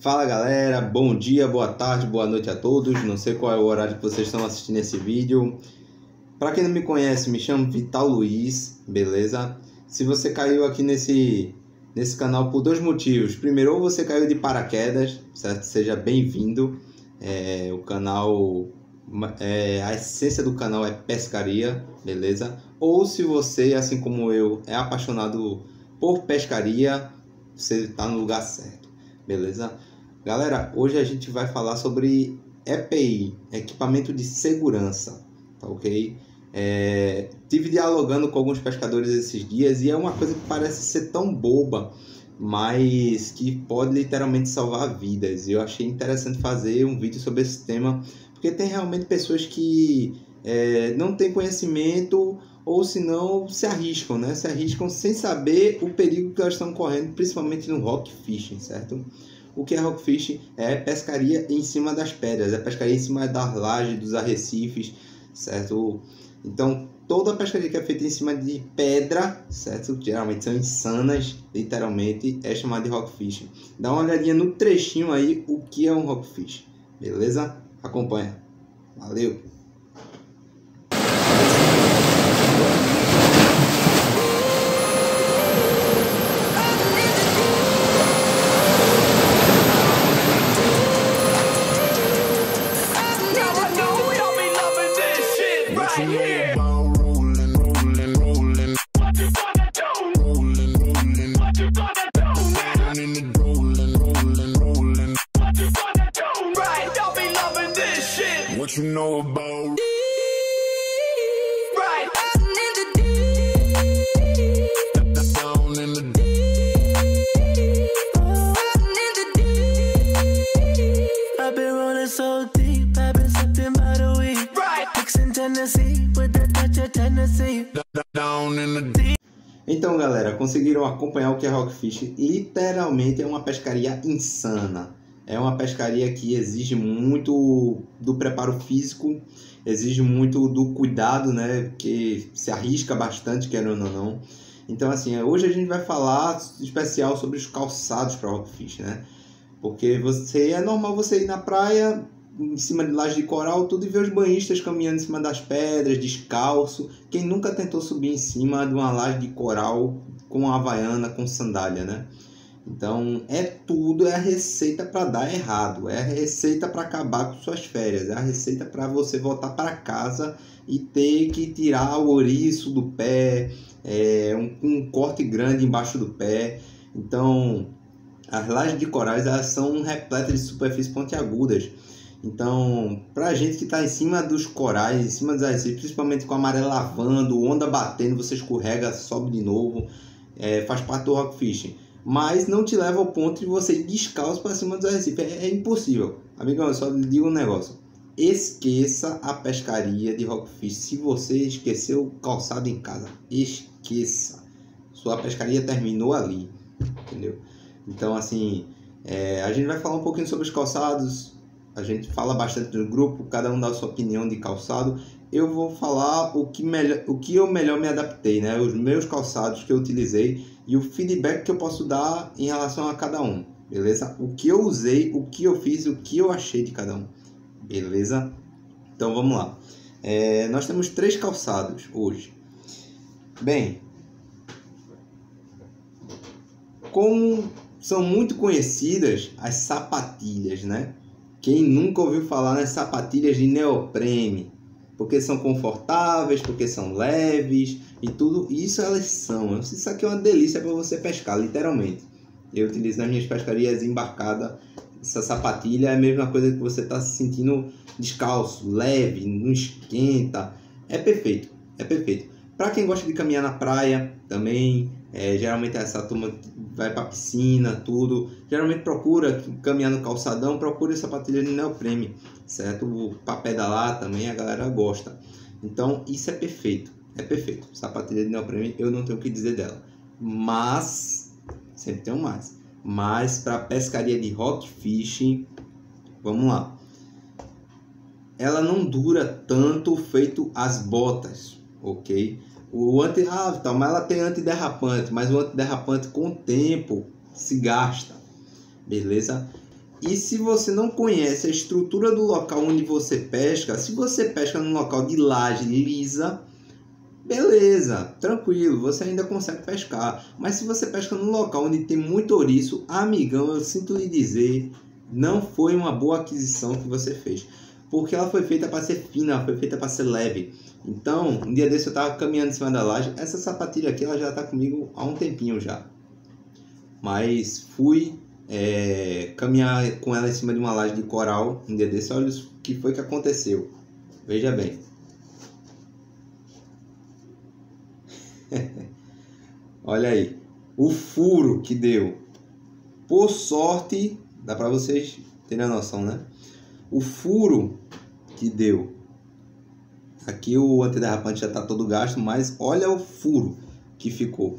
Fala galera, bom dia, boa tarde, boa noite a todos. Não sei qual é o horário que vocês estão assistindo esse vídeo. Para quem não me conhece, me chamo Vital Luiz, beleza? Se você caiu aqui nesse, nesse canal por dois motivos. Primeiro, ou você caiu de paraquedas, certo? Seja bem-vindo. É, o canal, é, a essência do canal é pescaria, beleza? Ou se você, assim como eu, é apaixonado por pescaria, você está no lugar certo, beleza? Galera, hoje a gente vai falar sobre EPI, equipamento de segurança, tá ok? É, tive dialogando com alguns pescadores esses dias e é uma coisa que parece ser tão boba, mas que pode literalmente salvar vidas. E eu achei interessante fazer um vídeo sobre esse tema, porque tem realmente pessoas que é, não têm conhecimento ou se não se arriscam, né? Se arriscam sem saber o perigo que elas estão correndo, principalmente no rock fishing, certo? O que é rockfish? É pescaria em cima das pedras, é pescaria em cima das lajes, dos arrecifes, certo? Então, toda a pescaria que é feita em cima de pedra, certo? Geralmente são insanas, literalmente, é chamada de rockfish. Dá uma olhadinha no trechinho aí o que é um rockfish, beleza? Acompanha. Valeu! You know about. Então, galera, conseguiram acompanhar o que é Rockfish? Literalmente é uma pescaria insana. É uma pescaria que exige muito do preparo físico, exige muito do cuidado, né? Que se arrisca bastante, querendo ou não. Então, assim, hoje a gente vai falar especial sobre os calçados para Rockfish, né? Porque você é normal você ir na praia, em cima de laje de coral, tudo e ver os banhistas caminhando em cima das pedras, descalço. Quem nunca tentou subir em cima de uma laje de coral com uma havaiana, com sandália, né? Então, é tudo, é a receita para dar errado, é a receita para acabar com suas férias, é a receita para você voltar para casa e ter que tirar o ouriço do pé, é, um, um corte grande embaixo do pé. Então, as lajes de corais elas são repletas de superfícies pontiagudas. Então, pra gente que está em cima dos corais, em cima dos arrecifes, principalmente com a maré lavando, onda batendo, você escorrega, sobe de novo, é, faz parte do rock fishing. Mas não te leva ao ponto de você ir descalço para cima dos arrecifes. É, é impossível. Amigão, eu só digo um negócio. Esqueça a pescaria de rockfish. Se você esqueceu o calçado em casa, esqueça. Sua pescaria terminou ali, entendeu? Então, assim, é, a gente vai falar um pouquinho sobre os calçados. A gente fala bastante no grupo, cada um dá a sua opinião de calçado. Eu vou falar o que, melhor, o que eu melhor me adaptei, né? Os meus calçados que eu utilizei e o feedback que eu posso dar em relação a cada um, beleza? O que eu usei, o que eu fiz, o que eu achei de cada um, beleza? Então vamos lá. É, nós temos três calçados hoje. Bem, como são muito conhecidas as sapatilhas, né? Quem nunca ouviu falar nas sapatilhas de neoprene? Porque são confortáveis, porque são leves e tudo isso elas são. Isso aqui é uma delícia para você pescar, literalmente. Eu utilizo nas minhas pescarias embarcadas. Essa sapatilha é a mesma coisa que você está se sentindo descalço, leve, não esquenta. É perfeito, é perfeito. Para quem gosta de caminhar na praia também, é, geralmente essa turma vai para piscina, tudo. Geralmente procura caminhar no calçadão, procura sapatilha de neoprene, certo? Para pedalar também a galera gosta. Então isso é perfeito, é perfeito. Sapatilha de neoprene eu não tenho o que dizer dela. Mas, sempre tem um mais. Mas para pescaria de rock fishing, vamos lá. Ela não dura tanto feito as botas, ok? O anti, ah, tá, mas ela tem antiderrapante, mas o antiderrapante com o tempo se gasta, beleza? E se você não conhece a estrutura do local onde você pesca, se você pesca num local de laje lisa, beleza, tranquilo, você ainda consegue pescar. Mas se você pesca num local onde tem muito ouriço, amigão, eu sinto lhe dizer, não foi uma boa aquisição que você fez. Porque ela foi feita para ser fina, ela foi feita para ser leve. Então, um dia desse eu estava caminhando em cima da laje. Essa sapatilha aqui ela já está comigo há um tempinho já. Mas fui é, caminhar com ela em cima de uma laje de coral. Um dia desse, olha o que foi que aconteceu. Veja bem. olha aí. O furo que deu. Por sorte, dá para vocês terem a noção, né? O furo que deu. Aqui o antiderrapante já está todo gasto, mas olha o furo que ficou.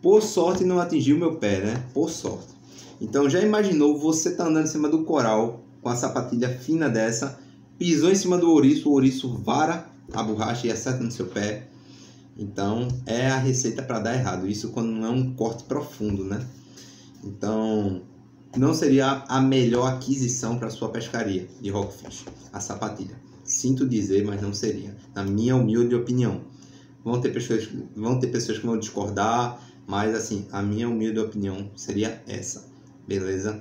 Por sorte não atingiu meu pé, né? Por sorte. Então já imaginou você tá andando em cima do coral com a sapatilha fina dessa, pisou em cima do ouriço, o ouriço vara a borracha e acerta no seu pé. Então é a receita para dar errado. Isso quando não é um corte profundo, né? Então não seria a melhor aquisição para sua pescaria de rockfish, a sapatilha. Sinto dizer, mas não seria, na minha humilde opinião. Vão ter pessoas, vão ter pessoas que vão discordar, mas assim, a minha humilde opinião seria essa, beleza?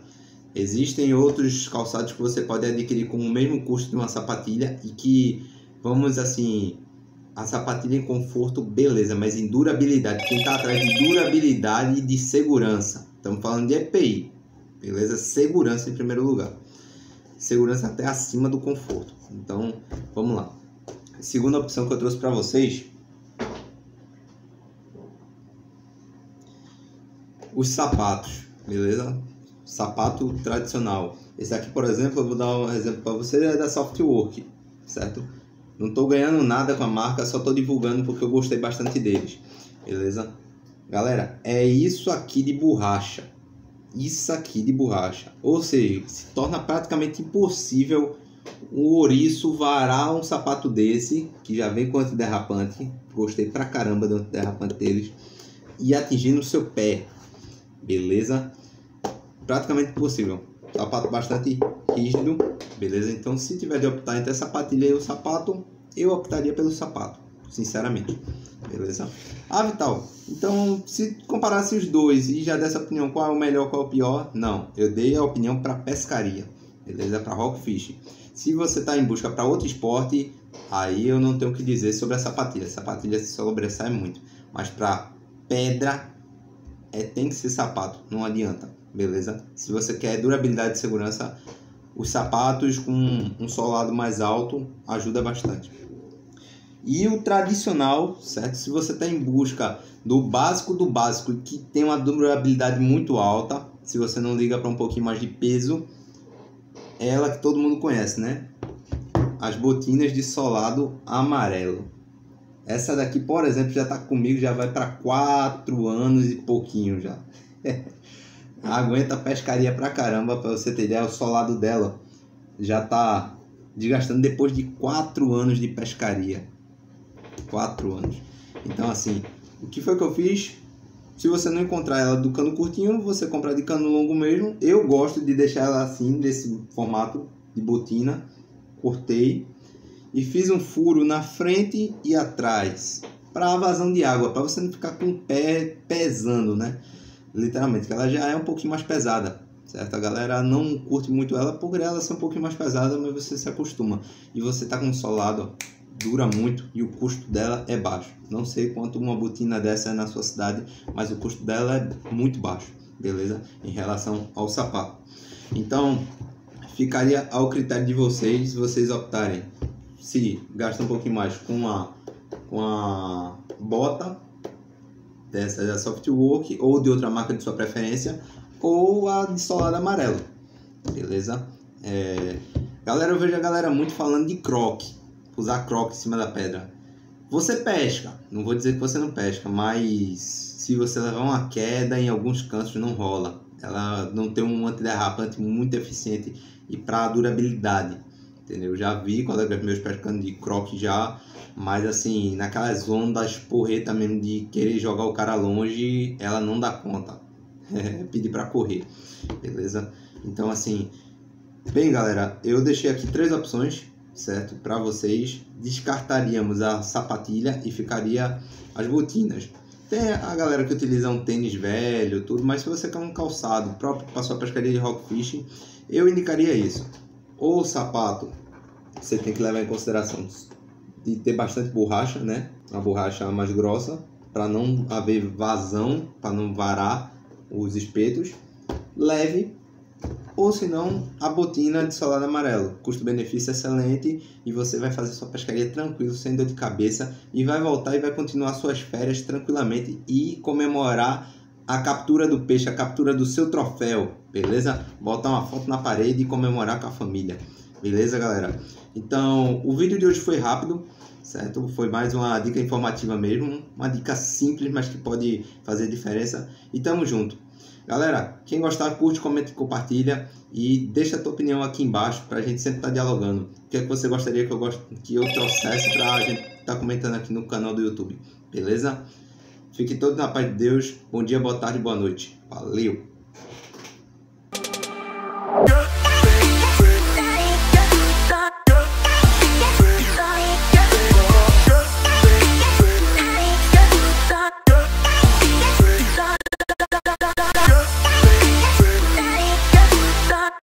Existem outros calçados que você pode adquirir com o mesmo custo de uma sapatilha e que, vamos assim, a sapatilha em conforto, beleza, mas em durabilidade, quem está atrás de durabilidade e de segurança, estamos falando de EPI, beleza? Segurança em primeiro lugar, segurança até acima do conforto. Então, vamos lá. Segunda opção que eu trouxe para vocês os sapatos, beleza? Sapato tradicional. Esse aqui, por exemplo, eu vou dar um exemplo para você, é da Softwork, certo? Não estou ganhando nada com a marca, só estou divulgando porque eu gostei bastante deles, beleza? Galera, é isso aqui de borracha. Isso aqui de borracha. Ou seja, se torna praticamente impossível um ouriço varar um sapato desse, que já vem com antiderrapante. Gostei pra caramba do antiderrapante deles. E atingir no seu pé beleza? Praticamente possível. Sapato bastante rígido, beleza? Então, se tiver de optar entre a sapatilha e o sapato, eu optaria pelo sapato, sinceramente, beleza? Ah, Vital, então, se comparasse os dois e já dessa opinião, qual é o melhor, qual é o pior? Não, eu dei a opinião para pescaria, beleza? Para rockfish. Se você está em busca para outro esporte, aí eu não tenho o que dizer sobre a sapatilha. A sapatilha se sobressai muito, mas para pedra é, tem que ser sapato, não adianta, beleza? Se você quer durabilidade e segurança, os sapatos com um solado mais alto ajuda bastante. E o tradicional, certo? Se você está em busca do básico do básico que tem uma durabilidade muito alta, se você não liga para um pouquinho mais de peso, é ela que todo mundo conhece, né? As botinas de solado amarelo. Essa daqui, por exemplo, já está comigo, já vai para quatro anos e pouquinho já. Aguenta pescaria pra caramba, para você ter ideia, o solado dela já está desgastando depois de quatro anos de pescaria. Quatro anos. Então, assim, o que foi que eu fiz? Se você não encontrar ela do cano curtinho, você compra de cano longo mesmo. Eu gosto de deixar ela assim, desse formato de botina. Cortei e fiz um furo na frente e atrás para a vazão de água, para você não ficar com o pé pesando, né? Literalmente, que ela já é um pouquinho mais pesada, certo? A galera não curte muito ela por ela ser um pouquinho mais pesada, mas você se acostuma. E você tá com solado, ó, dura muito e o custo dela é baixo. Não sei quanto uma botina dessa é na sua cidade, mas o custo dela é muito baixo, beleza? Em relação ao sapato. Então, ficaria ao critério de vocês, vocês optarem se gasta um pouquinho mais com a, com a bota dessa da Softwork ou de outra marca de sua preferência ou a de solado amarelo, beleza? É... Galera, eu vejo a galera muito falando de croque, usar croque em cima da pedra. Você pesca, não vou dizer que você não pesca, mas se você levar uma queda em alguns cantos não rola. Ela não tem um antiderrapante muito eficiente e para durabilidade entendeu? Já vi colegas meus pescando de croque já, mas assim, naquelas ondas porreta mesmo de querer jogar o cara longe, ela não dá conta. É pedir para correr, beleza? Então assim, Bem, galera, eu deixei aqui três opções, certo? Para vocês. Descartaríamos a sapatilha e ficaria as botinas. Tem a galera que utiliza um tênis velho, tudo, mas se você quer um calçado próprio para sua pescaria de rockfish, eu indicaria isso. O sapato, você tem que levar em consideração de ter bastante borracha, né? Uma borracha mais grossa, para não haver vazão, para não varar os espetos. Leve, ou se não, a botina de solado amarelo. Custo-benefício excelente e você vai fazer sua pescaria tranquilo, sem dor de cabeça e vai voltar e vai continuar suas férias tranquilamente e comemorar a captura do peixe, a captura do seu troféu, beleza? Botar uma foto na parede e comemorar com a família, beleza, galera? Então, o vídeo de hoje foi rápido, certo? Foi mais uma dica informativa mesmo, uma dica simples, mas que pode fazer diferença. E tamo junto. Galera, quem gostar, curte, comenta e compartilha. E deixa a tua opinião aqui embaixo para a gente sempre estar tá dialogando. O que é que você gostaria que eu, gost... que eu trouxesse para a gente estar tá comentando aqui no canal do YouTube. Beleza? Fique todos na paz de Deus. Bom dia, boa tarde, boa noite. Valeu!